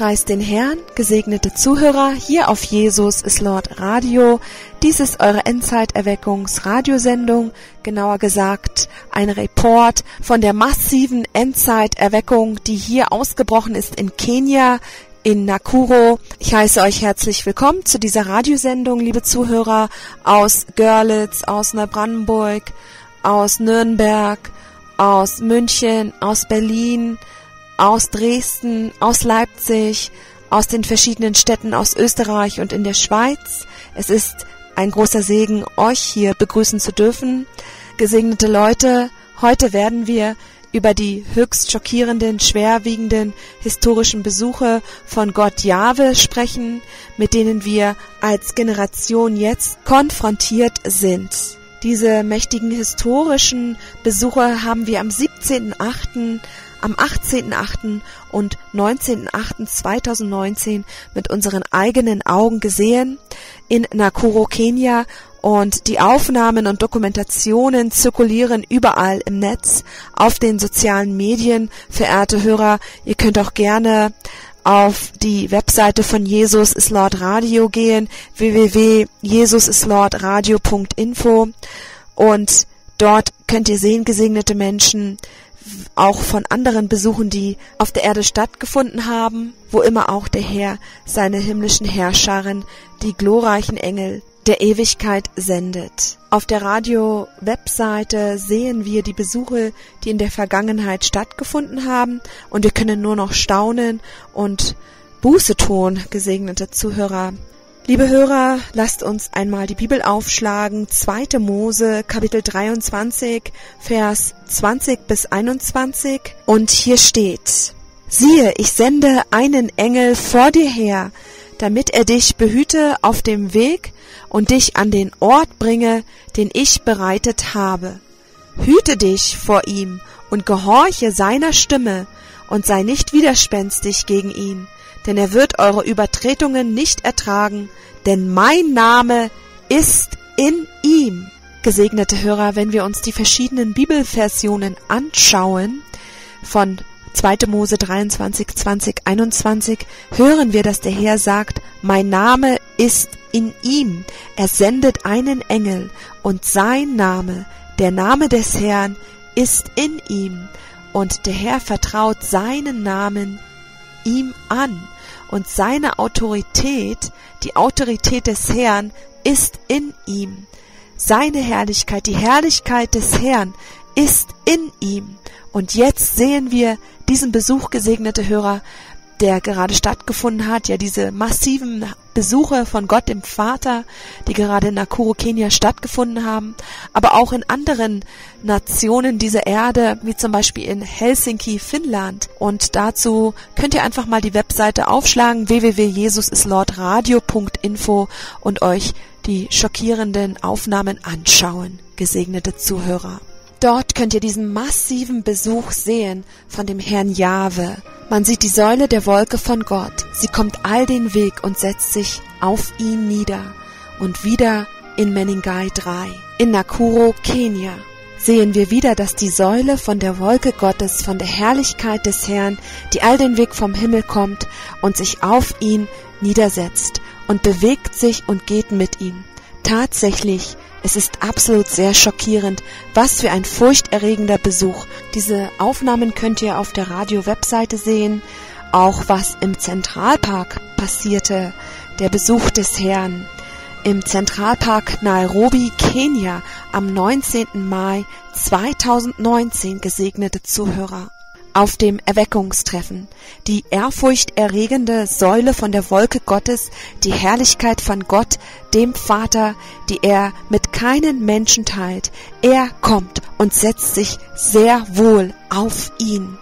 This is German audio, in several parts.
Preis den Herrn, gesegnete Zuhörer, hier auf Jesus ist Lord Radio. Dies ist eure Endzeiterweckungs-Radiosendung, genauer gesagt ein Report von der massiven Endzeiterweckung, die hier ausgebrochen ist in Kenia, in Nakuro. Ich heiße euch herzlich willkommen zu dieser Radiosendung, liebe Zuhörer aus Görlitz, aus Neubrandenburg, aus Nürnberg, aus München, aus Berlin, aus Dresden, aus Leipzig, aus den verschiedenen Städten aus Österreich und in der Schweiz. Es ist ein großer Segen, euch hier begrüßen zu dürfen. Gesegnete Leute, heute werden wir über die höchst schockierenden, schwerwiegenden historischen Besuche von Gott Jahwe sprechen, mit denen wir als Generation jetzt konfrontiert sind. Diese mächtigen historischen Besuche haben wir am 17.8 am 18.8. und 19.8.2019 mit unseren eigenen Augen gesehen in Nakuru, Kenia und die Aufnahmen und Dokumentationen zirkulieren überall im Netz, auf den sozialen Medien. Verehrte Hörer, ihr könnt auch gerne auf die Webseite von Jesus ist Lord Radio gehen, www.jesusislordradio.info und dort könnt ihr sehen, gesegnete Menschen, auch von anderen Besuchen, die auf der Erde stattgefunden haben, wo immer auch der Herr seine himmlischen Herrscharen, die glorreichen Engel der Ewigkeit sendet. Auf der Radio-Webseite sehen wir die Besuche, die in der Vergangenheit stattgefunden haben, und wir können nur noch staunen und Buße tun, gesegnete Zuhörer, Liebe Hörer, lasst uns einmal die Bibel aufschlagen. 2. Mose, Kapitel 23, Vers 20 bis 21. Und hier steht, siehe, ich sende einen Engel vor dir her, damit er dich behüte auf dem Weg und dich an den Ort bringe, den ich bereitet habe. Hüte dich vor ihm und gehorche seiner Stimme und sei nicht widerspenstig gegen ihn denn er wird eure Übertretungen nicht ertragen, denn mein Name ist in ihm. Gesegnete Hörer, wenn wir uns die verschiedenen Bibelversionen anschauen, von 2. Mose 23, 20, 21, hören wir, dass der Herr sagt, mein Name ist in ihm. Er sendet einen Engel und sein Name, der Name des Herrn, ist in ihm. Und der Herr vertraut seinen Namen ihm an und seine Autorität, die Autorität des Herrn, ist in ihm. Seine Herrlichkeit, die Herrlichkeit des Herrn ist in ihm. Und jetzt sehen wir diesen Besuch, gesegnete Hörer, der gerade stattgefunden hat, ja diese massiven Besuche von Gott dem Vater, die gerade in Nakuru, Kenia stattgefunden haben, aber auch in anderen Nationen dieser Erde, wie zum Beispiel in Helsinki, Finnland. Und dazu könnt ihr einfach mal die Webseite aufschlagen, www.jesusislordradio.info und euch die schockierenden Aufnahmen anschauen, gesegnete Zuhörer. Dort könnt ihr diesen massiven Besuch sehen von dem Herrn Jahwe. Man sieht die Säule der Wolke von Gott. Sie kommt all den Weg und setzt sich auf ihn nieder. Und wieder in Menengai 3. In Nakuru, Kenia, sehen wir wieder, dass die Säule von der Wolke Gottes, von der Herrlichkeit des Herrn, die all den Weg vom Himmel kommt und sich auf ihn niedersetzt und bewegt sich und geht mit ihm. Tatsächlich es ist absolut sehr schockierend. Was für ein furchterregender Besuch. Diese Aufnahmen könnt ihr auf der Radio-Webseite sehen. Auch was im Zentralpark passierte. Der Besuch des Herrn. Im Zentralpark Nairobi, Kenia am 19. Mai 2019 gesegnete Zuhörer auf dem Erweckungstreffen, die ehrfurchterregende Säule von der Wolke Gottes, die Herrlichkeit von Gott, dem Vater, die er mit keinen Menschen teilt. Er kommt und setzt sich sehr wohl auf ihn.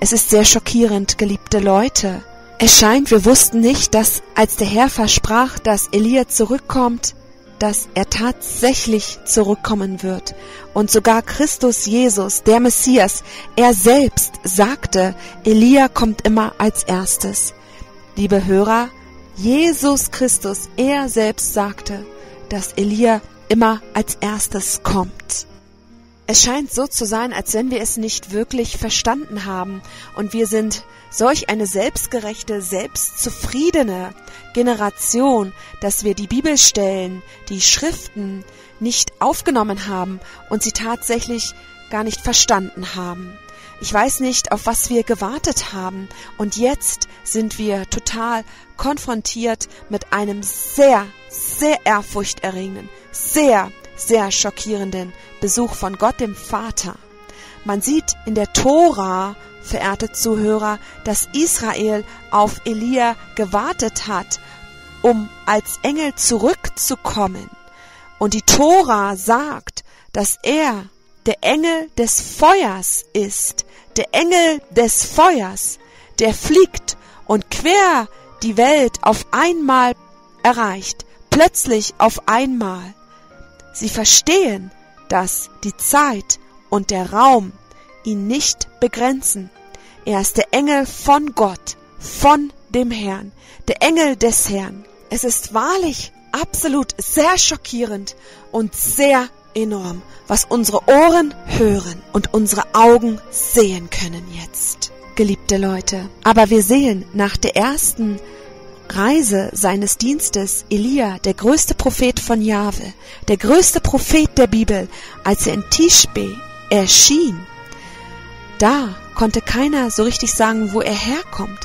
Es ist sehr schockierend, geliebte Leute. Es scheint, wir wussten nicht, dass als der Herr versprach, dass Elia zurückkommt, dass er tatsächlich zurückkommen wird. Und sogar Christus Jesus, der Messias, er selbst sagte, Elia kommt immer als erstes. Liebe Hörer, Jesus Christus, er selbst sagte, dass Elia immer als erstes kommt. Es scheint so zu sein, als wenn wir es nicht wirklich verstanden haben und wir sind solch eine selbstgerechte, selbstzufriedene Generation, dass wir die Bibelstellen, die Schriften nicht aufgenommen haben und sie tatsächlich gar nicht verstanden haben. Ich weiß nicht, auf was wir gewartet haben. Und jetzt sind wir total konfrontiert mit einem sehr, sehr ehrfurchterregenden, sehr, sehr schockierenden Besuch von Gott dem Vater. Man sieht in der Tora, verehrte Zuhörer, dass Israel auf Elia gewartet hat, um als Engel zurückzukommen. Und die Tora sagt, dass er der Engel des Feuers ist, der Engel des Feuers, der fliegt und quer die Welt auf einmal erreicht, plötzlich auf einmal. Sie verstehen, dass die Zeit und der Raum ihn nicht begrenzen. Er ist der Engel von Gott, von dem Herrn, der Engel des Herrn. Es ist wahrlich absolut sehr schockierend und sehr enorm, was unsere Ohren hören und unsere Augen sehen können jetzt, geliebte Leute. Aber wir sehen nach der ersten Reise seines Dienstes Elia, der größte Prophet von Jahwe, der größte Prophet der Bibel, als er in Tishbe erschien, da konnte keiner so richtig sagen, wo er herkommt.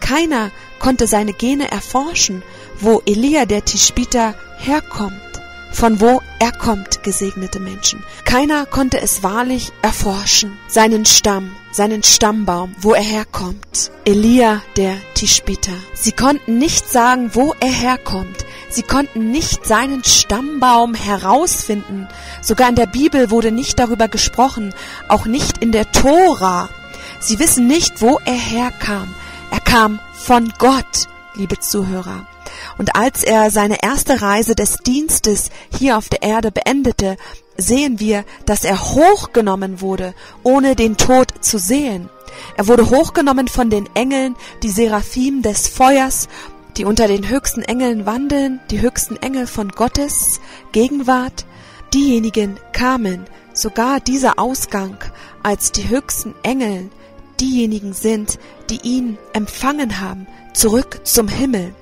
Keiner konnte seine Gene erforschen, wo Elia der Tischbiter herkommt von wo er kommt, gesegnete Menschen. Keiner konnte es wahrlich erforschen, seinen Stamm, seinen Stammbaum, wo er herkommt. Elia der Tischbiter. Sie konnten nicht sagen, wo er herkommt. Sie konnten nicht seinen Stammbaum herausfinden. Sogar in der Bibel wurde nicht darüber gesprochen, auch nicht in der Tora. Sie wissen nicht, wo er herkam. Er kam von Gott, liebe Zuhörer. Und als er seine erste Reise des Dienstes hier auf der Erde beendete, sehen wir, dass er hochgenommen wurde, ohne den Tod zu sehen. Er wurde hochgenommen von den Engeln, die Seraphim des Feuers, die unter den höchsten Engeln wandeln, die höchsten Engel von Gottes Gegenwart. Diejenigen kamen, sogar dieser Ausgang, als die höchsten Engel diejenigen sind, die ihn empfangen haben, zurück zum Himmel.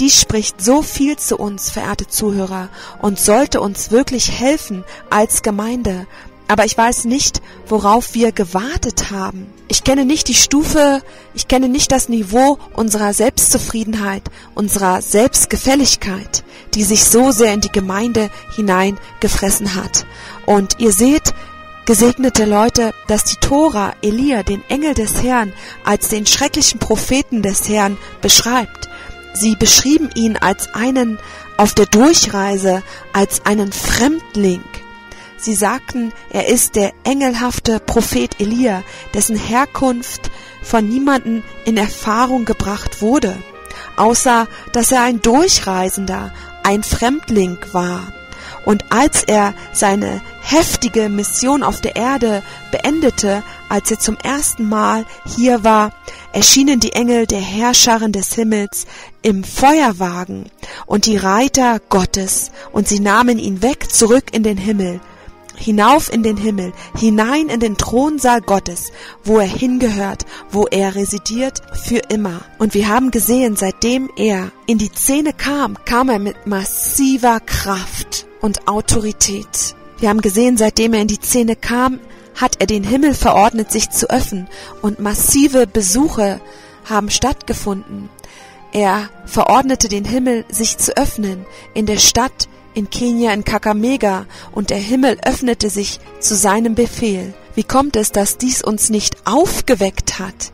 Dies spricht so viel zu uns, verehrte Zuhörer, und sollte uns wirklich helfen als Gemeinde. Aber ich weiß nicht, worauf wir gewartet haben. Ich kenne nicht die Stufe, ich kenne nicht das Niveau unserer Selbstzufriedenheit, unserer Selbstgefälligkeit, die sich so sehr in die Gemeinde hineingefressen hat. Und ihr seht, Gesegnete Leute, dass die Tora Elia, den Engel des Herrn, als den schrecklichen Propheten des Herrn beschreibt. Sie beschrieben ihn als einen auf der Durchreise, als einen Fremdling. Sie sagten, er ist der engelhafte Prophet Elia, dessen Herkunft von niemanden in Erfahrung gebracht wurde, außer dass er ein Durchreisender, ein Fremdling war. Und als er seine heftige Mission auf der Erde beendete, als er zum ersten Mal hier war, erschienen die Engel der Herrscherin des Himmels im Feuerwagen und die Reiter Gottes, und sie nahmen ihn weg zurück in den Himmel, hinauf in den Himmel, hinein in den Thronsaal Gottes, wo er hingehört, wo er residiert für immer. Und wir haben gesehen, seitdem er in die Szene kam, kam er mit massiver Kraft und Autorität. Wir haben gesehen, seitdem er in die Szene kam, hat er den Himmel verordnet, sich zu öffnen, und massive Besuche haben stattgefunden. Er verordnete den Himmel, sich zu öffnen, in der Stadt, in Kenia, in Kakamega, und der Himmel öffnete sich zu seinem Befehl. Wie kommt es, dass dies uns nicht aufgeweckt hat?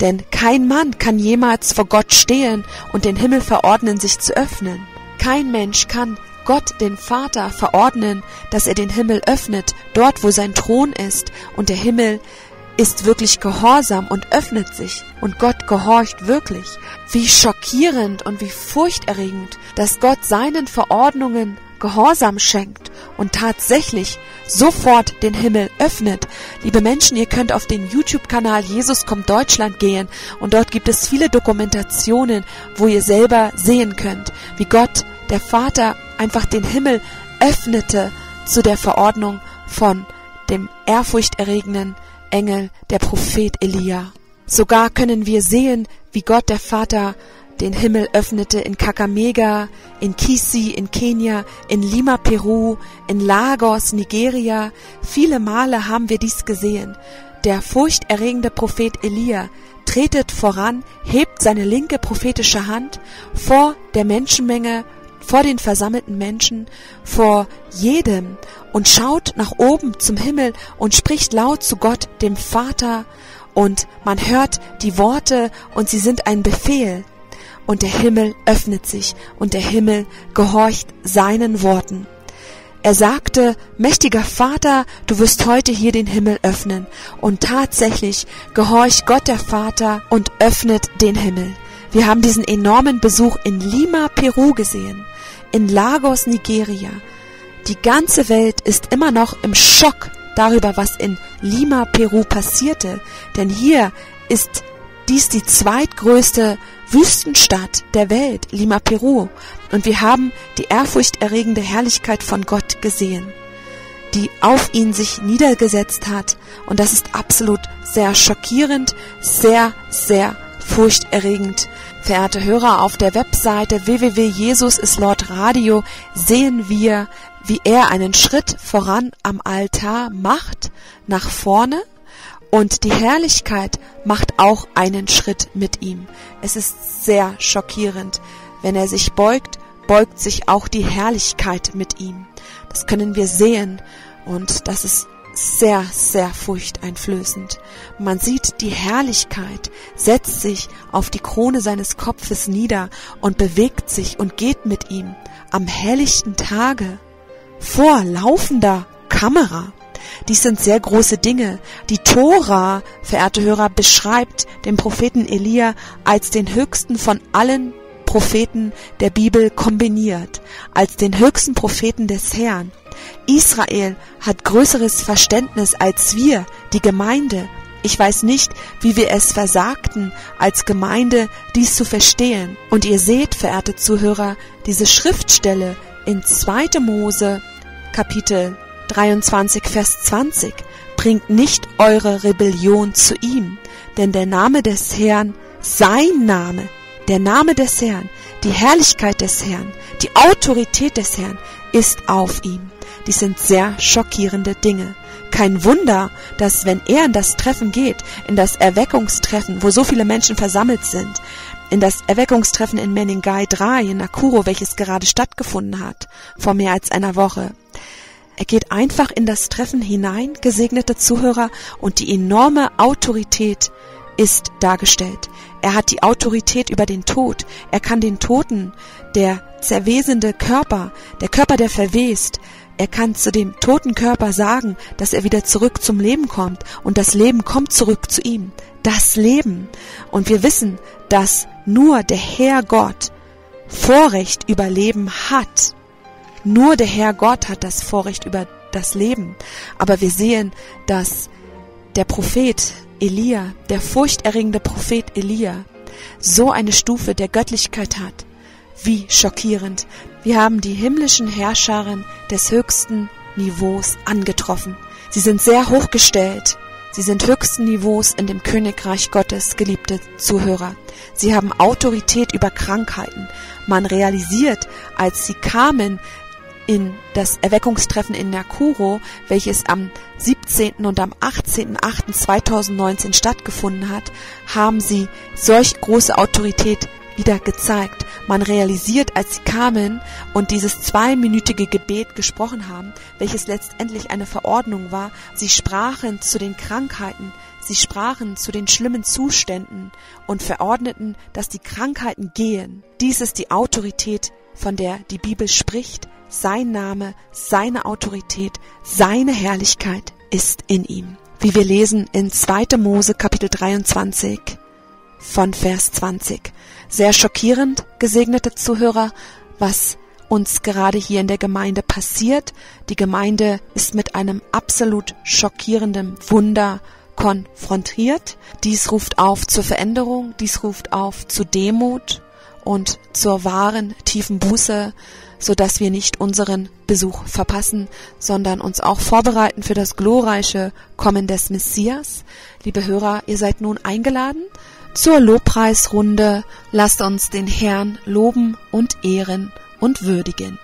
Denn kein Mann kann jemals vor Gott stehen und den Himmel verordnen, sich zu öffnen. Kein Mensch kann Gott den Vater verordnen, dass er den Himmel öffnet, dort wo sein Thron ist, und der Himmel ist wirklich gehorsam und öffnet sich, und Gott gehorcht wirklich. Wie schockierend und wie furchterregend, dass Gott seinen Verordnungen Gehorsam schenkt und tatsächlich sofort den Himmel öffnet. Liebe Menschen, ihr könnt auf den YouTube-Kanal Jesus kommt Deutschland gehen und dort gibt es viele Dokumentationen, wo ihr selber sehen könnt, wie Gott, der Vater, einfach den Himmel öffnete zu der Verordnung von dem ehrfurchterregenden Engel, der Prophet Elia. Sogar können wir sehen, wie Gott der Vater den Himmel öffnete in Kakamega, in Kisi, in Kenia, in Lima, Peru, in Lagos, Nigeria. Viele Male haben wir dies gesehen. Der furchterregende Prophet Elia tretet voran, hebt seine linke prophetische Hand vor der Menschenmenge, vor den versammelten Menschen, vor jedem und schaut nach oben zum Himmel und spricht laut zu Gott, dem Vater, und man hört die Worte und sie sind ein Befehl. Und der Himmel öffnet sich und der Himmel gehorcht seinen Worten. Er sagte, mächtiger Vater, du wirst heute hier den Himmel öffnen. Und tatsächlich gehorcht Gott der Vater und öffnet den Himmel. Wir haben diesen enormen Besuch in Lima, Peru gesehen, in Lagos, Nigeria. Die ganze Welt ist immer noch im Schock darüber, was in Lima, Peru passierte, denn hier ist dies die zweitgrößte Wüstenstadt der Welt, Lima, Peru, und wir haben die ehrfurchterregende Herrlichkeit von Gott gesehen, die auf ihn sich niedergesetzt hat, und das ist absolut sehr schockierend, sehr, sehr furchterregend. Verehrte Hörer, auf der Webseite www.jesusislordradio sehen wir, wie er einen Schritt voran am Altar macht, nach vorne, und die Herrlichkeit macht auch einen Schritt mit ihm. Es ist sehr schockierend. Wenn er sich beugt, beugt sich auch die Herrlichkeit mit ihm. Das können wir sehen und das ist sehr, sehr furchteinflößend. Man sieht die Herrlichkeit, setzt sich auf die Krone seines Kopfes nieder und bewegt sich und geht mit ihm am helllichten Tage vor laufender Kamera. Dies sind sehr große Dinge. Die Tora, verehrte Hörer, beschreibt den Propheten Elia als den höchsten von allen Propheten der Bibel kombiniert, als den höchsten Propheten des Herrn. Israel hat größeres Verständnis als wir, die Gemeinde. Ich weiß nicht, wie wir es versagten, als Gemeinde dies zu verstehen. Und ihr seht, verehrte Zuhörer, diese Schriftstelle in 2. Mose Kapitel 23, Vers 20 bringt nicht eure Rebellion zu ihm, denn der Name des Herrn, sein Name, der Name des Herrn, die Herrlichkeit des Herrn, die Autorität des Herrn ist auf ihm. Dies sind sehr schockierende Dinge. Kein Wunder, dass wenn er in das Treffen geht, in das Erweckungstreffen, wo so viele Menschen versammelt sind, in das Erweckungstreffen in Menengai 3 in Nakuro, welches gerade stattgefunden hat, vor mehr als einer Woche, er geht einfach in das Treffen hinein, gesegnete Zuhörer, und die enorme Autorität ist dargestellt. Er hat die Autorität über den Tod. Er kann den Toten, der zerwesende Körper, der Körper, der verwest, er kann zu dem toten Körper sagen, dass er wieder zurück zum Leben kommt und das Leben kommt zurück zu ihm. Das Leben. Und wir wissen, dass nur der Herr Gott Vorrecht über Leben hat. Nur der Herr Gott hat das Vorrecht über das Leben. Aber wir sehen, dass der Prophet Elia, der furchterregende Prophet Elia, so eine Stufe der Göttlichkeit hat. Wie schockierend. Wir haben die himmlischen Herrscherin des höchsten Niveaus angetroffen. Sie sind sehr hochgestellt. Sie sind höchsten Niveaus in dem Königreich Gottes, geliebte Zuhörer. Sie haben Autorität über Krankheiten. Man realisiert, als sie kamen, in das Erweckungstreffen in Nakuro, welches am 17. und am 18.08.2019 stattgefunden hat, haben sie solch große Autorität wieder gezeigt. Man realisiert, als sie kamen und dieses zweiminütige Gebet gesprochen haben, welches letztendlich eine Verordnung war, sie sprachen zu den Krankheiten, sie sprachen zu den schlimmen Zuständen und verordneten, dass die Krankheiten gehen. Dies ist die Autorität, von der die Bibel spricht, sein Name, seine Autorität, seine Herrlichkeit ist in ihm. Wie wir lesen in 2. Mose Kapitel 23 von Vers 20. Sehr schockierend, gesegnete Zuhörer, was uns gerade hier in der Gemeinde passiert. Die Gemeinde ist mit einem absolut schockierenden Wunder konfrontiert. Dies ruft auf zur Veränderung, dies ruft auf zu Demut und zur wahren tiefen Buße so dass wir nicht unseren Besuch verpassen, sondern uns auch vorbereiten für das glorreiche Kommen des Messias. Liebe Hörer, ihr seid nun eingeladen zur Lobpreisrunde. Lasst uns den Herrn loben und ehren und würdigen.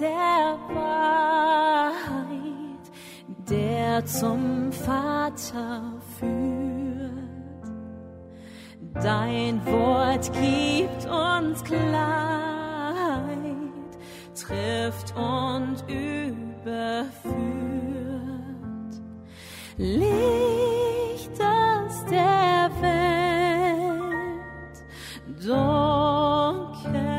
der Wahrheit, der zum Vater führt. Dein Wort gibt uns Klarheit, trifft und überführt. Licht aus der Welt. Dunkel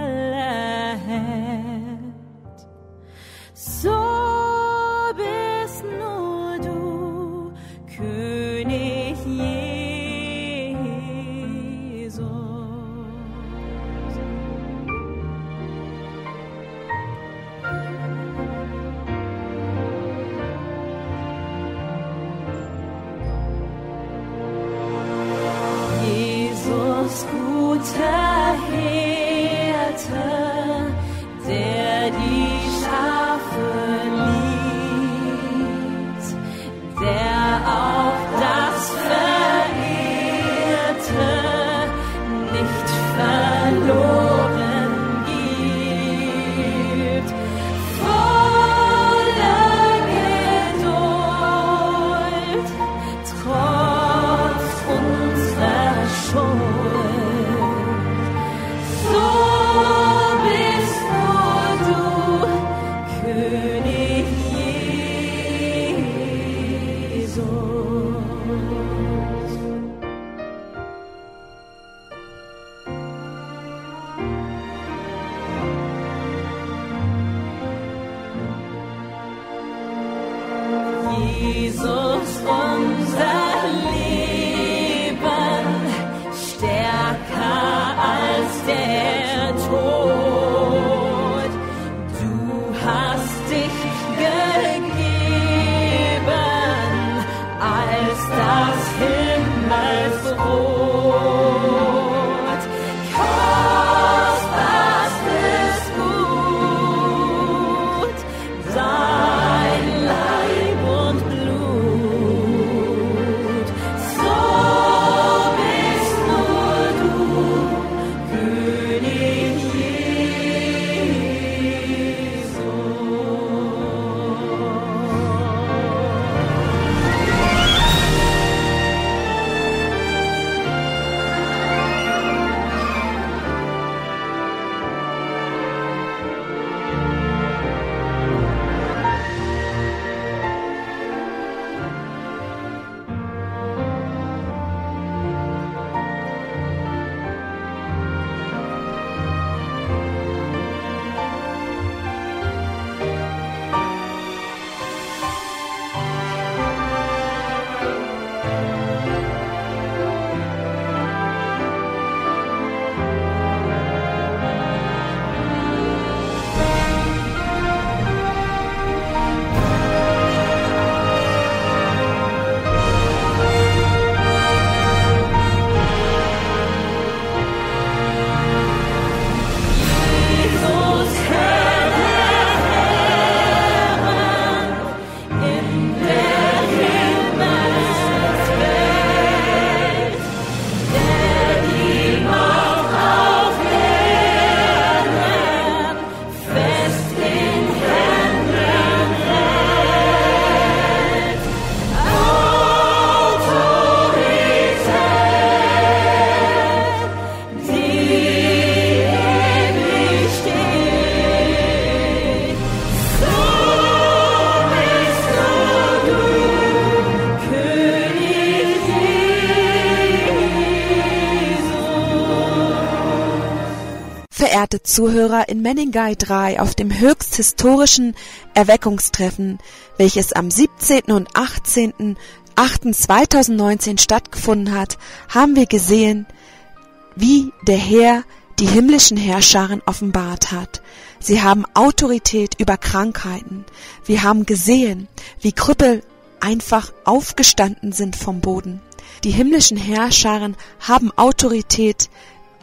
verehrte Zuhörer, in Meningay 3 auf dem höchst historischen Erweckungstreffen, welches am 17. und 18. 8. 2019 stattgefunden hat, haben wir gesehen, wie der Herr die himmlischen Herrscharen offenbart hat. Sie haben Autorität über Krankheiten. Wir haben gesehen, wie Krüppel einfach aufgestanden sind vom Boden. Die himmlischen Herrscharen haben Autorität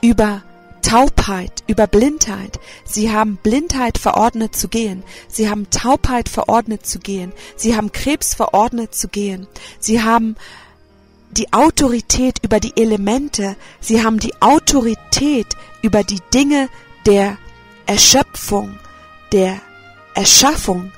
über Taubheit, über Blindheit. Sie haben Blindheit verordnet zu gehen. Sie haben Taubheit verordnet zu gehen. Sie haben Krebs verordnet zu gehen. Sie haben die Autorität über die Elemente. Sie haben die Autorität über die Dinge der Erschöpfung, der Erschaffung.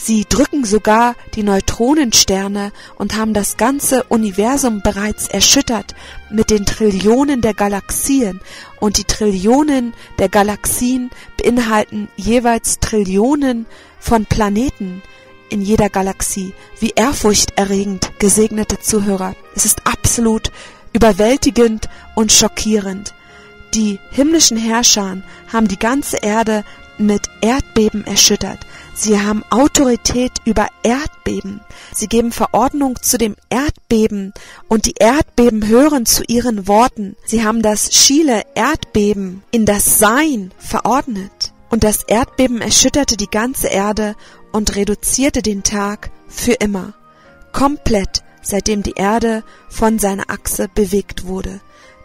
Sie drücken sogar die Neutronensterne und haben das ganze Universum bereits erschüttert mit den Trillionen der Galaxien. Und die Trillionen der Galaxien beinhalten jeweils Trillionen von Planeten in jeder Galaxie. Wie ehrfurchterregend, gesegnete Zuhörer. Es ist absolut überwältigend und schockierend. Die himmlischen Herrscher haben die ganze Erde mit Erdbeben erschüttert. Sie haben Autorität über Erdbeben. Sie geben Verordnung zu dem Erdbeben und die Erdbeben hören zu ihren Worten. Sie haben das Schiele Erdbeben in das Sein verordnet. Und das Erdbeben erschütterte die ganze Erde und reduzierte den Tag für immer. Komplett, seitdem die Erde von seiner Achse bewegt wurde.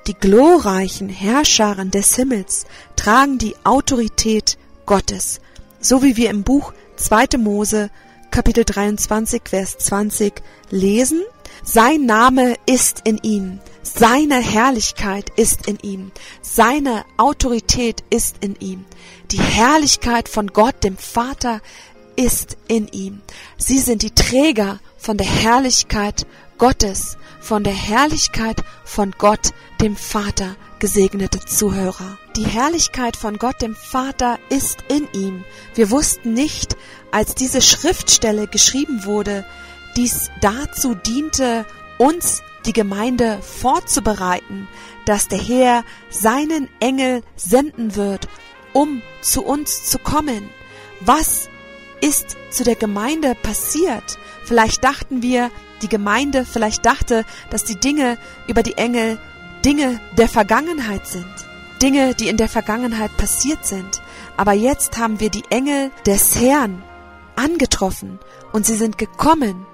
Die glorreichen Herrscharen des Himmels tragen die Autorität Gottes, so wie wir im Buch 2. Mose Kapitel 23 Vers 20 lesen. Sein Name ist in ihm, seine Herrlichkeit ist in ihm, seine Autorität ist in ihm. Die Herrlichkeit von Gott, dem Vater, ist in ihm. Sie sind die Träger von der Herrlichkeit Gottes von der Herrlichkeit von Gott, dem Vater, gesegnete Zuhörer. Die Herrlichkeit von Gott, dem Vater, ist in ihm. Wir wussten nicht, als diese Schriftstelle geschrieben wurde, dies dazu diente, uns die Gemeinde vorzubereiten, dass der Herr seinen Engel senden wird, um zu uns zu kommen. Was ist zu der Gemeinde passiert? Vielleicht dachten wir, die Gemeinde vielleicht dachte, dass die Dinge über die Engel Dinge der Vergangenheit sind. Dinge, die in der Vergangenheit passiert sind. Aber jetzt haben wir die Engel des Herrn angetroffen und sie sind gekommen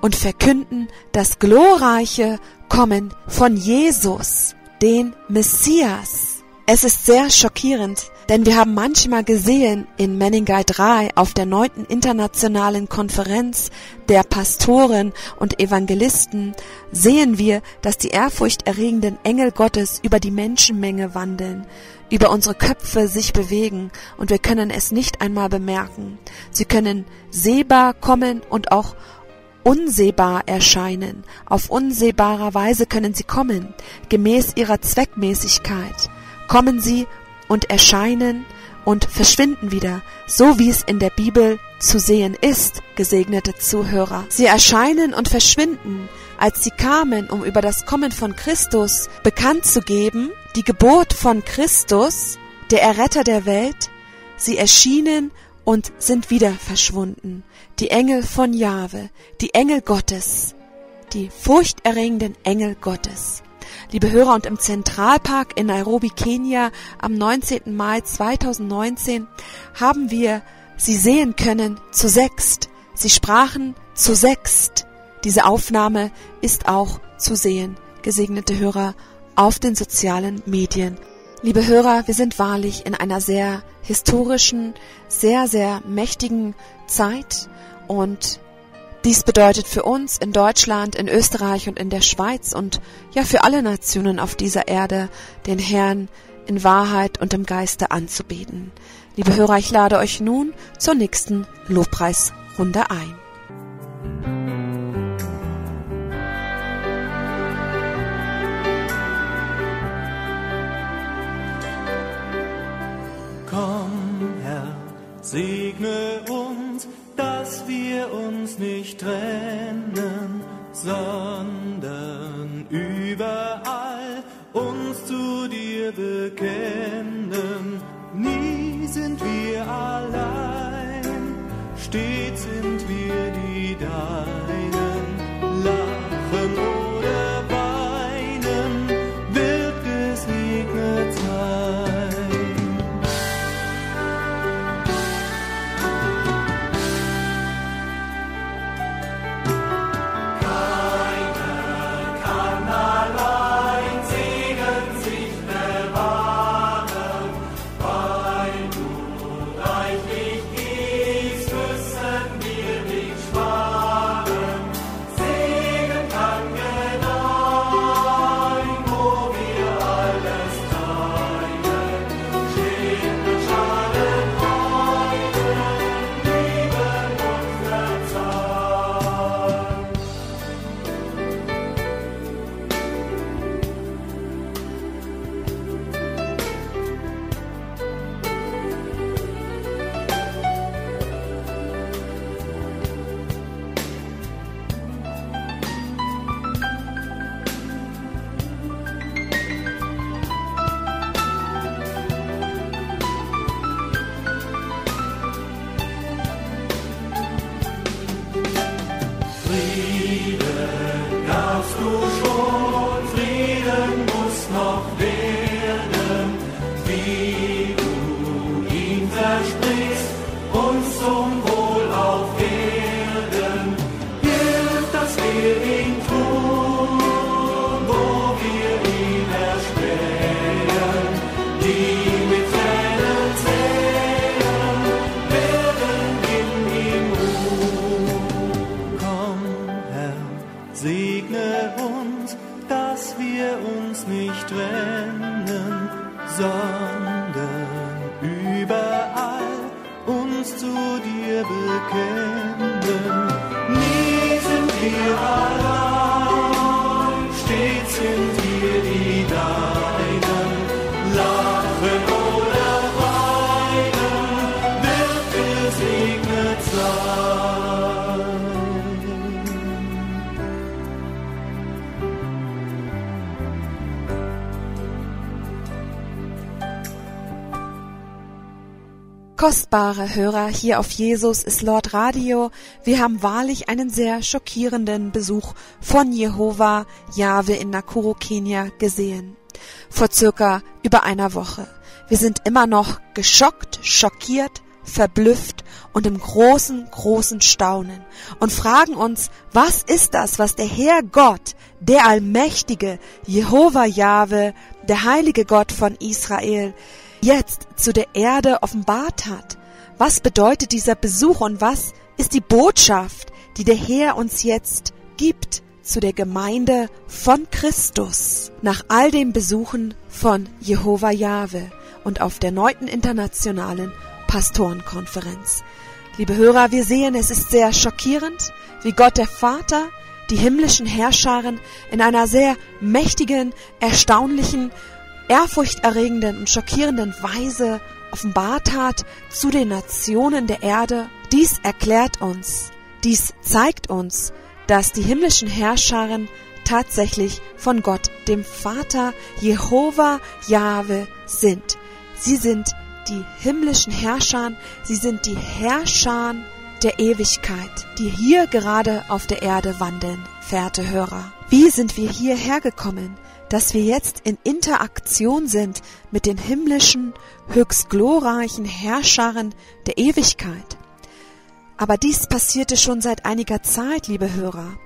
und verkünden das glorreiche Kommen von Jesus, den Messias. Es ist sehr schockierend, denn wir haben manchmal gesehen in Meningay 3 auf der neunten internationalen Konferenz der Pastoren und Evangelisten sehen wir, dass die ehrfurchterregenden Engel Gottes über die Menschenmenge wandeln, über unsere Köpfe sich bewegen und wir können es nicht einmal bemerken. Sie können sehbar kommen und auch unsehbar erscheinen. Auf unsehbarer Weise können sie kommen, gemäß ihrer Zweckmäßigkeit. Kommen sie und erscheinen und verschwinden wieder, so wie es in der Bibel zu sehen ist, gesegnete Zuhörer. Sie erscheinen und verschwinden, als sie kamen, um über das Kommen von Christus bekannt zu geben, die Geburt von Christus, der Erretter der Welt, sie erschienen und sind wieder verschwunden. Die Engel von Jahwe, die Engel Gottes, die furchterregenden Engel Gottes. Liebe Hörer, und im Zentralpark in Nairobi, Kenia am 19. Mai 2019 haben wir sie sehen können zu sechst. Sie sprachen zu sechst. Diese Aufnahme ist auch zu sehen, gesegnete Hörer, auf den sozialen Medien. Liebe Hörer, wir sind wahrlich in einer sehr historischen, sehr, sehr mächtigen Zeit und dies bedeutet für uns in Deutschland, in Österreich und in der Schweiz und ja für alle Nationen auf dieser Erde, den Herrn in Wahrheit und im Geiste anzubeten. Liebe Hörer, ich lade euch nun zur nächsten Lobpreisrunde ein. Komm, Herr, segne uns dass wir uns nicht trennen, sondern überall uns zu dir bekennen. Nie sind wir allein, stets sind wir die Deinen, Hörer, hier auf Jesus ist Lord Radio. Wir haben wahrlich einen sehr schockierenden Besuch von Jehova Jahwe in Nakuru, Kenia gesehen. Vor circa über einer Woche. Wir sind immer noch geschockt, schockiert, verblüfft und im großen, großen Staunen und fragen uns, was ist das, was der Herr Gott, der Allmächtige, Jehova Jahwe, der heilige Gott von Israel, jetzt zu der Erde offenbart hat. Was bedeutet dieser Besuch und was ist die Botschaft, die der Herr uns jetzt gibt zu der Gemeinde von Christus nach all den Besuchen von Jehova Jahwe und auf der neunten internationalen Pastorenkonferenz. Liebe Hörer, wir sehen, es ist sehr schockierend, wie Gott der Vater die himmlischen Herrscharen in einer sehr mächtigen, erstaunlichen ehrfurchterregenden und schockierenden Weise offenbart hat zu den Nationen der Erde. Dies erklärt uns, dies zeigt uns, dass die himmlischen Herrscharen tatsächlich von Gott, dem Vater Jehova Jahwe sind. Sie sind die himmlischen Herrscher, sie sind die Herrscher der Ewigkeit, die hier gerade auf der Erde wandeln, verehrte Hörer. Wie sind wir hierher gekommen? Dass wir jetzt in Interaktion sind mit den himmlischen, höchst glorreichen Herrscharen der Ewigkeit. Aber dies passierte schon seit einiger Zeit, liebe Hörer.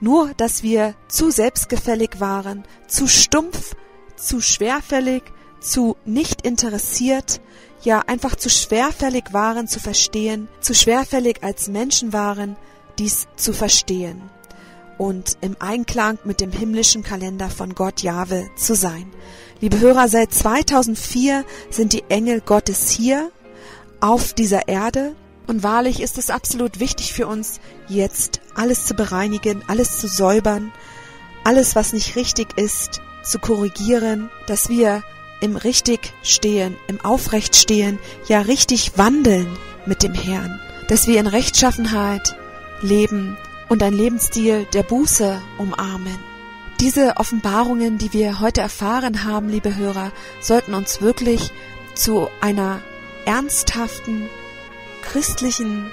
Nur, dass wir zu selbstgefällig waren, zu stumpf, zu schwerfällig, zu nicht interessiert, ja einfach zu schwerfällig waren zu verstehen, zu schwerfällig als Menschen waren, dies zu verstehen und im Einklang mit dem himmlischen Kalender von Gott Jahwe zu sein. Liebe Hörer, seit 2004 sind die Engel Gottes hier auf dieser Erde und wahrlich ist es absolut wichtig für uns, jetzt alles zu bereinigen, alles zu säubern, alles, was nicht richtig ist, zu korrigieren, dass wir im richtig stehen, im aufrecht stehen, ja richtig wandeln mit dem Herrn, dass wir in Rechtschaffenheit leben, und ein Lebensstil der Buße umarmen. Diese Offenbarungen, die wir heute erfahren haben, liebe Hörer, sollten uns wirklich zu einer ernsthaften christlichen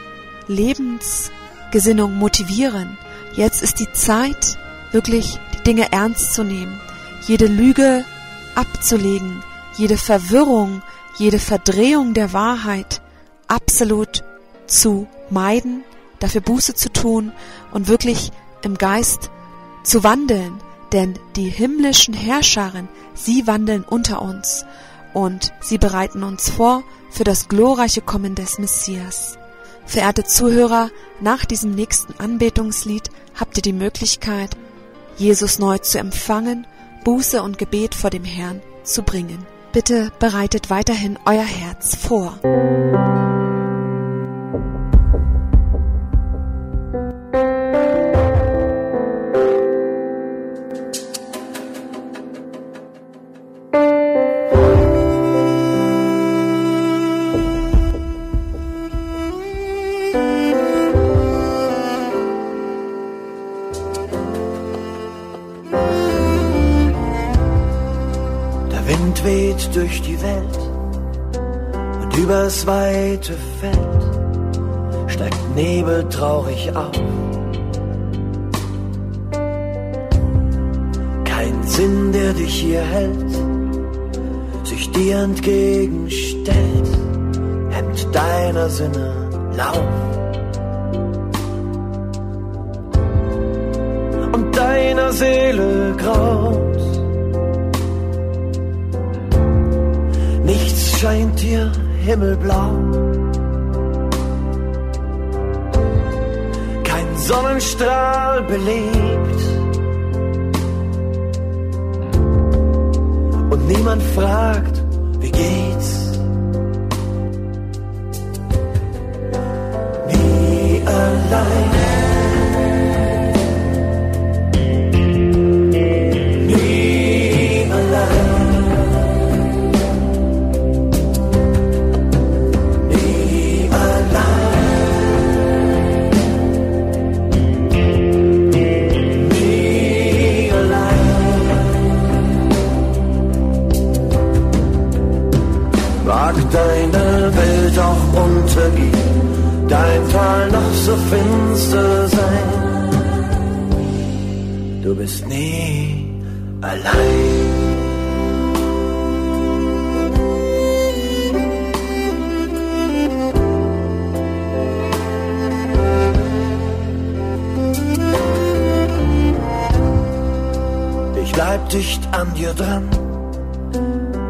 Lebensgesinnung motivieren. Jetzt ist die Zeit, wirklich die Dinge ernst zu nehmen, jede Lüge abzulegen, jede Verwirrung, jede Verdrehung der Wahrheit absolut zu meiden dafür Buße zu tun und wirklich im Geist zu wandeln, denn die himmlischen Herrscharen, sie wandeln unter uns und sie bereiten uns vor für das glorreiche Kommen des Messias. Verehrte Zuhörer, nach diesem nächsten Anbetungslied habt ihr die Möglichkeit, Jesus neu zu empfangen, Buße und Gebet vor dem Herrn zu bringen. Bitte bereitet weiterhin euer Herz vor. Weht durch die Welt und übers weite Feld steigt Nebel traurig auf. Sinn, der dich hier hält, sich dir entgegenstellt, hemmt deiner Sinne Lauf. Und deiner Seele graut. Himmelblau. Kein Sonnenstrahl belebt. Und niemand fragt, wie geht's? Nie allein. So finster sein. Du bist nie allein. Ich bleib dicht an dir dran,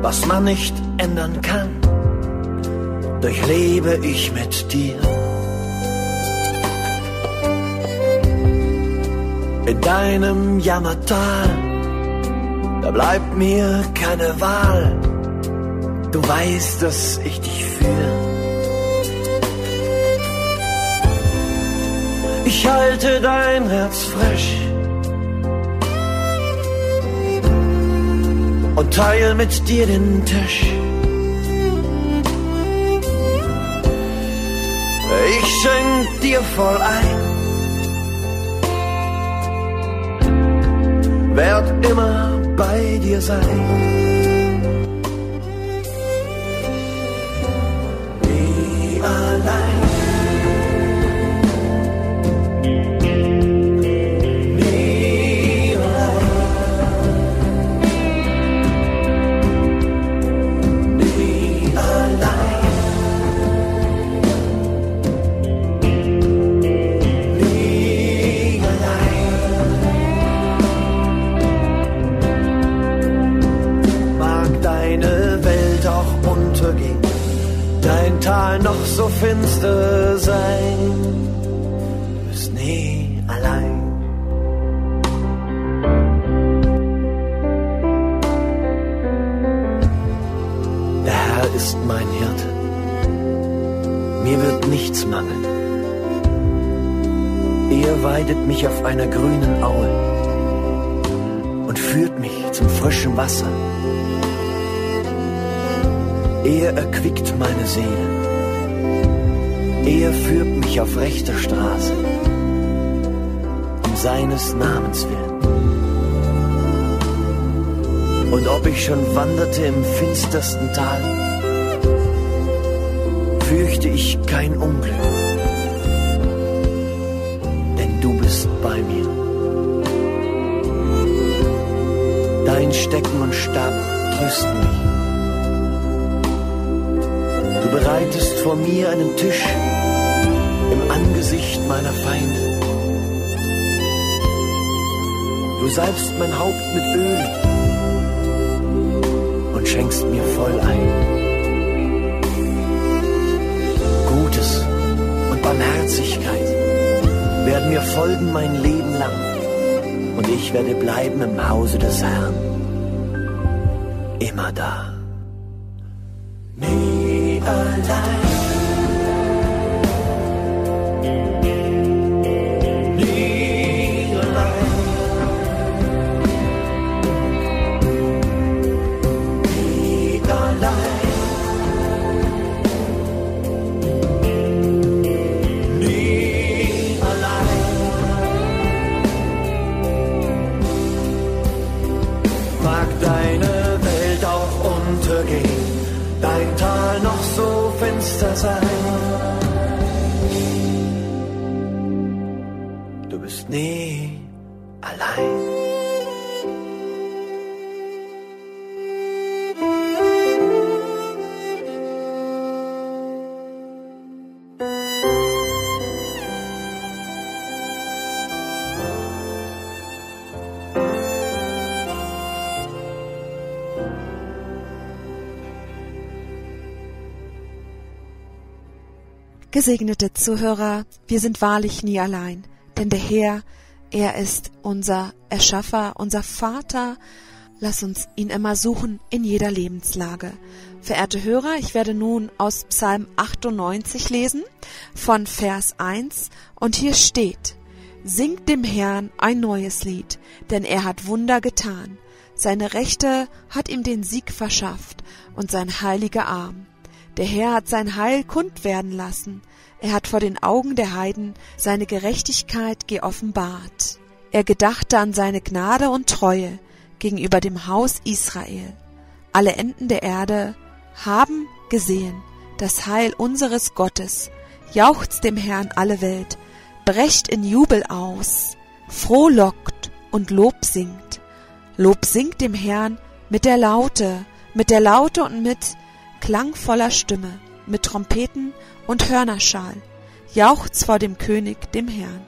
was man nicht ändern kann, durchlebe ich mit dir. In deinem Jammertal, da bleibt mir keine Wahl, du weißt, dass ich dich fühle. Ich halte dein Herz frisch und teil mit dir den Tisch. Ich schenk dir voll ein, werd immer bei dir sein. So finster sein, du bist nie allein. Der Herr ist mein Hirte. Mir wird nichts mangeln. Er weidet mich auf einer grünen Aue und führt mich zum frischen Wasser. Er erquickt meine Seele. Er führt mich auf rechter Straße, um seines Namens willen. Und ob ich schon wanderte im finstersten Tal, fürchte ich kein Unglück, denn du bist bei mir. Dein Stecken und Stab trösten mich. Du bereitest vor mir einen Tisch im Angesicht meiner Feinde. Du salbst mein Haupt mit Öl und schenkst mir voll ein. Gutes und Barmherzigkeit werden mir folgen mein Leben lang und ich werde bleiben im Hause des Herrn. Immer da. Gesegnete Zuhörer, wir sind wahrlich nie allein, denn der Herr, er ist unser Erschaffer, unser Vater. Lass uns ihn immer suchen in jeder Lebenslage. Verehrte Hörer, ich werde nun aus Psalm 98 lesen, von Vers 1, und hier steht, Singt dem Herrn ein neues Lied, denn er hat Wunder getan. Seine Rechte hat ihm den Sieg verschafft und sein heiliger Arm. Der Herr hat sein Heil kund werden lassen. Er hat vor den Augen der Heiden seine Gerechtigkeit geoffenbart. Er gedachte an seine Gnade und Treue gegenüber dem Haus Israel. Alle Enden der Erde haben gesehen das Heil unseres Gottes. Jauchzt dem Herrn alle Welt brecht in Jubel aus, frohlockt und Lob singt. Lob singt dem Herrn mit der Laute, mit der Laute und mit klangvoller Stimme, mit Trompeten und Hörnerschall. Jauchzt vor dem König, dem Herrn.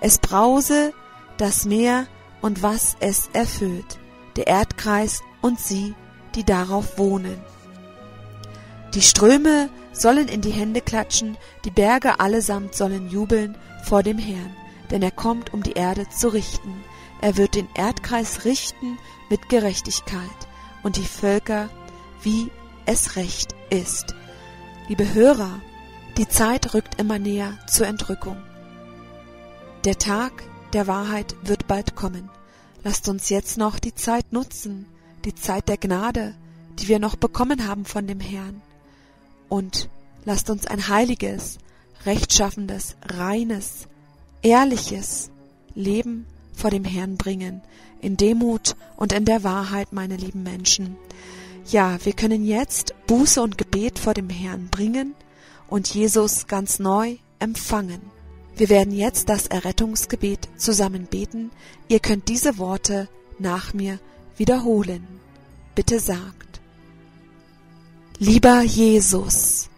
Es brause das Meer und was es erfüllt, der Erdkreis und sie, die darauf wohnen. Die Ströme sollen in die Hände klatschen, die Berge allesamt sollen jubeln vor dem Herrn, denn er kommt, um die Erde zu richten. Er wird den Erdkreis richten mit Gerechtigkeit und die Völker, wie es recht ist. Liebe Hörer, die Zeit rückt immer näher zur Entrückung. Der Tag der Wahrheit wird bald kommen. Lasst uns jetzt noch die Zeit nutzen, die Zeit der Gnade, die wir noch bekommen haben von dem Herrn. Und lasst uns ein heiliges, rechtschaffendes, reines, ehrliches Leben vor dem Herrn bringen, in Demut und in der Wahrheit, meine lieben Menschen. Ja, wir können jetzt Buße und Gebet vor dem Herrn bringen und Jesus ganz neu empfangen. Wir werden jetzt das Errettungsgebet zusammen beten. Ihr könnt diese Worte nach mir wiederholen. Bitte sagt, Lieber Jesus,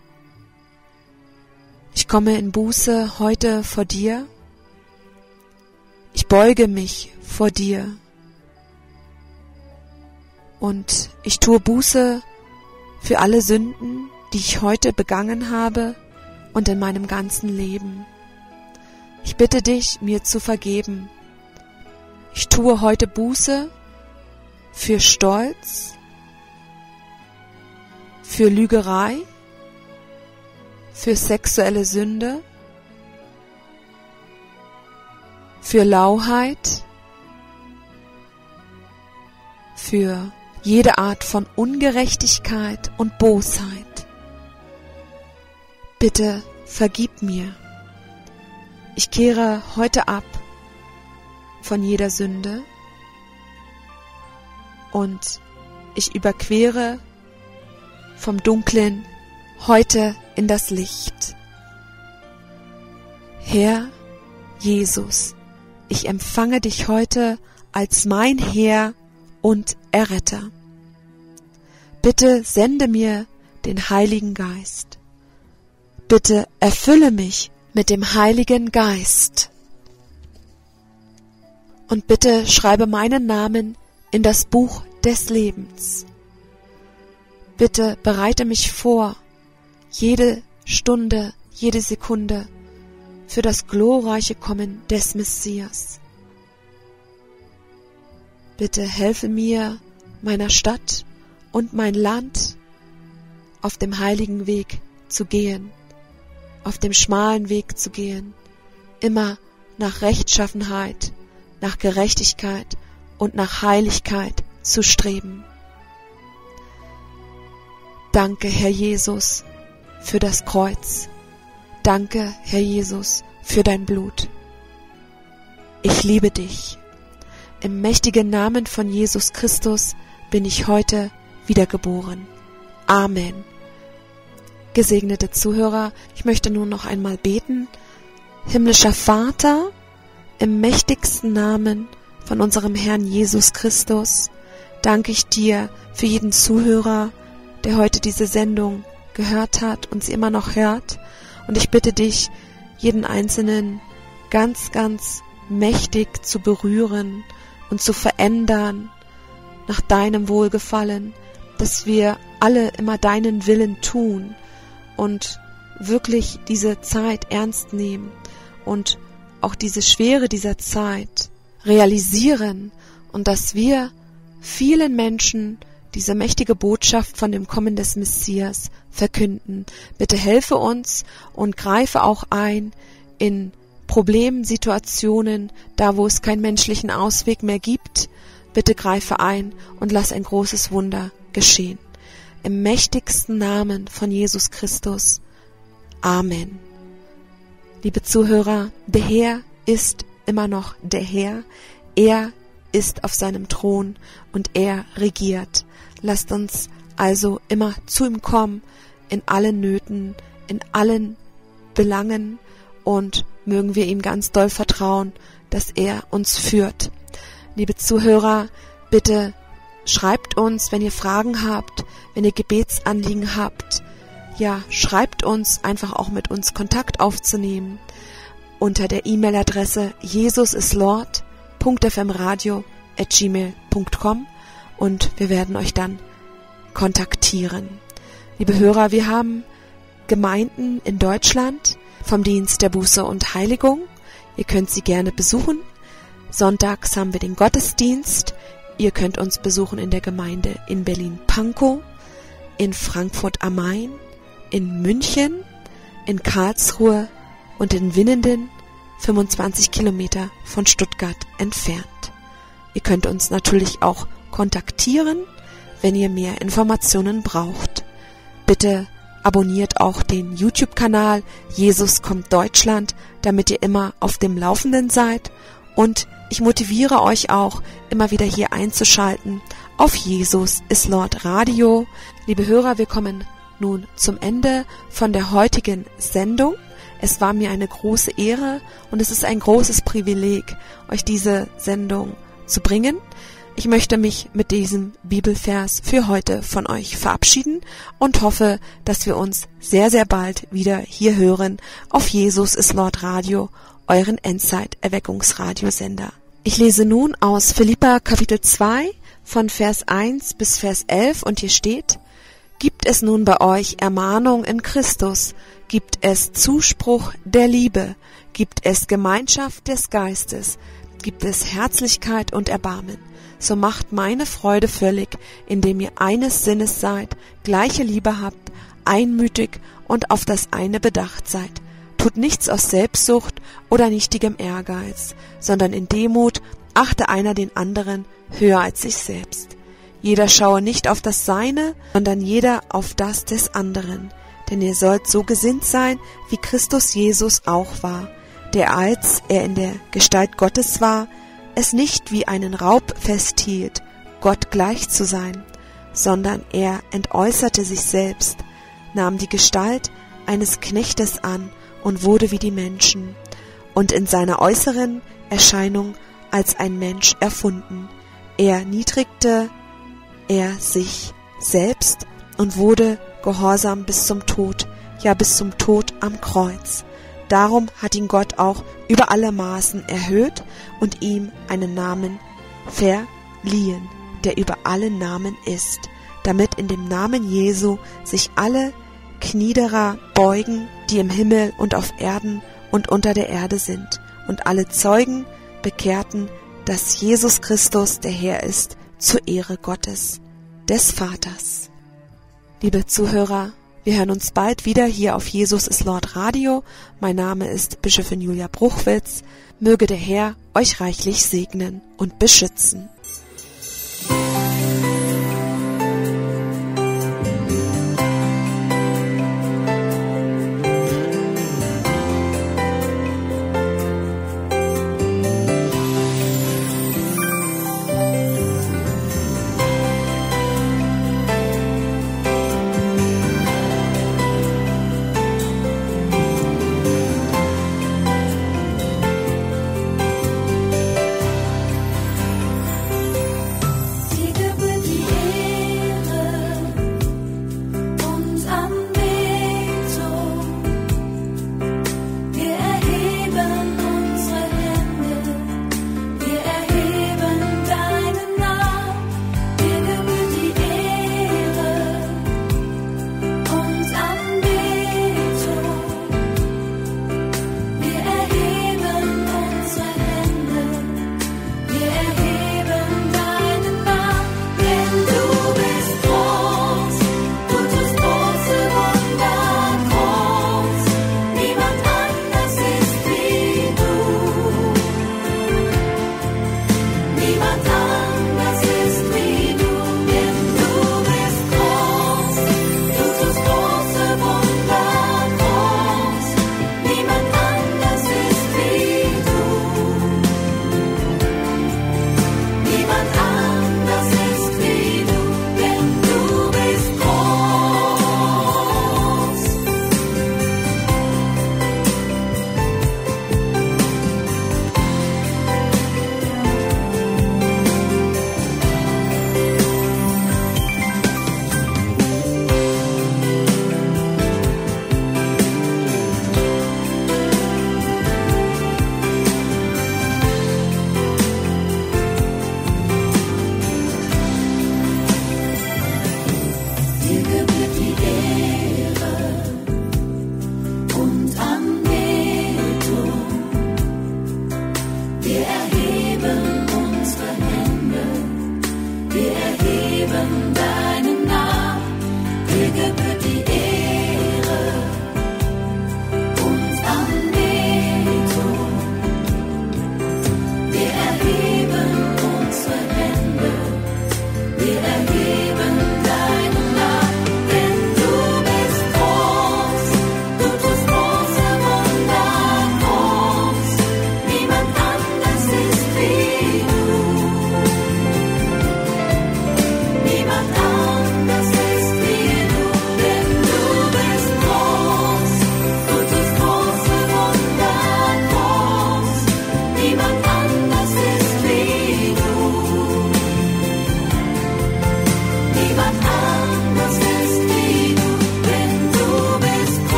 ich komme in Buße heute vor dir. Ich beuge mich vor dir. Und ich tue Buße für alle Sünden, die ich heute begangen habe und in meinem ganzen Leben. Ich bitte dich, mir zu vergeben. Ich tue heute Buße für Stolz, für Lügerei, für sexuelle Sünde, für Lauheit, für jede Art von Ungerechtigkeit und Bosheit. Bitte vergib mir. Ich kehre heute ab von jeder Sünde und ich überquere vom Dunklen heute in das Licht. Herr Jesus, ich empfange dich heute als mein Herr und Erretter. Bitte sende mir den Heiligen Geist. Bitte erfülle mich mit dem Heiligen Geist. Und bitte schreibe meinen Namen in das Buch des Lebens. Bitte bereite mich vor jede Stunde, jede Sekunde für das glorreiche Kommen des Messias. Bitte helfe mir, meiner Stadt und mein Land auf dem heiligen Weg zu gehen, auf dem schmalen Weg zu gehen, immer nach Rechtschaffenheit, nach Gerechtigkeit und nach Heiligkeit zu streben. Danke, Herr Jesus, für das Kreuz. Danke, Herr Jesus, für dein Blut. Ich liebe dich. Im mächtigen Namen von Jesus Christus bin ich heute wiedergeboren. Amen. Gesegnete Zuhörer, ich möchte nun noch einmal beten. Himmlischer Vater, im mächtigsten Namen von unserem Herrn Jesus Christus danke ich dir für jeden Zuhörer, der heute diese Sendung gehört hat und sie immer noch hört. Und ich bitte dich, jeden Einzelnen ganz, ganz mächtig zu berühren und zu verändern nach deinem Wohlgefallen, dass wir alle immer deinen Willen tun und wirklich diese Zeit ernst nehmen und auch diese Schwere dieser Zeit realisieren und dass wir vielen Menschen diese mächtige Botschaft von dem Kommen des Messias verkünden. Bitte helfe uns und greife auch ein in Problemsituationen, da wo es keinen menschlichen Ausweg mehr gibt. Bitte greife ein und lass ein großes Wunder geschehen. Im mächtigsten Namen von Jesus Christus. Amen. Liebe Zuhörer, der Herr ist immer noch der Herr. Er ist auf seinem Thron und er regiert. Lasst uns also immer zu ihm kommen, in allen Nöten, in allen Belangen und mögen wir ihm ganz doll vertrauen, dass er uns führt. Liebe Zuhörer, bitte schreibt uns, wenn ihr Fragen habt, wenn ihr Gebetsanliegen habt. Ja, schreibt uns einfach auch mit uns Kontakt aufzunehmen unter der E-Mail-Adresse jesusislord.fmradio@gmail.com und wir werden euch dann kontaktieren. Liebe Hörer, wir haben Gemeinden in Deutschland vom Dienst der Buße und Heiligung. Ihr könnt sie gerne besuchen. Sonntags haben wir den Gottesdienst. Ihr könnt uns besuchen in der Gemeinde in Berlin-Pankow, in Frankfurt am Main, in München, in Karlsruhe und in Winnenden, 25 Kilometer von Stuttgart entfernt. Ihr könnt uns natürlich auch kontaktieren, wenn ihr mehr Informationen braucht. Bitte abonniert auch den YouTube-Kanal Jesus kommt Deutschland, damit ihr immer auf dem Laufenden seid und ich motiviere euch auch, immer wieder hier einzuschalten auf Jesus ist Lord Radio. Liebe Hörer, wir kommen nun zum Ende von der heutigen Sendung. Es war mir eine große Ehre und es ist ein großes Privileg, euch diese Sendung zu bringen. Ich möchte mich mit diesem Bibelvers für heute von euch verabschieden und hoffe, dass wir uns sehr, sehr bald wieder hier hören auf Jesus ist Lord Radio, euren Endzeit-Erweckungsradiosender. Ich lese nun aus Philippa Kapitel 2 von Vers 1 bis Vers 11 und hier steht, Gibt es nun bei euch Ermahnung in Christus, gibt es Zuspruch der Liebe, gibt es Gemeinschaft des Geistes, gibt es Herzlichkeit und Erbarmen so macht meine Freude völlig, indem ihr eines Sinnes seid, gleiche Liebe habt, einmütig und auf das eine bedacht seid. Tut nichts aus Selbstsucht oder nichtigem Ehrgeiz, sondern in Demut achte einer den anderen höher als sich selbst. Jeder schaue nicht auf das Seine, sondern jeder auf das des anderen. Denn ihr sollt so gesinnt sein, wie Christus Jesus auch war, der als er in der Gestalt Gottes war, es nicht wie einen Raub festhielt, Gott gleich zu sein, sondern er entäußerte sich selbst, nahm die Gestalt eines Knechtes an und wurde wie die Menschen, und in seiner äußeren Erscheinung als ein Mensch erfunden. Er niedrigte er sich selbst und wurde gehorsam bis zum Tod, ja bis zum Tod am Kreuz. Darum hat ihn Gott auch über alle Maßen erhöht und ihm einen Namen verliehen, der über alle Namen ist, damit in dem Namen Jesu sich alle Kniederer beugen, die im Himmel und auf Erden und unter der Erde sind, und alle Zeugen bekehrten, dass Jesus Christus der Herr ist, zur Ehre Gottes, des Vaters. Liebe Zuhörer, wir hören uns bald wieder hier auf Jesus ist Lord Radio. Mein Name ist Bischöfin Julia Bruchwitz. Möge der Herr euch reichlich segnen und beschützen.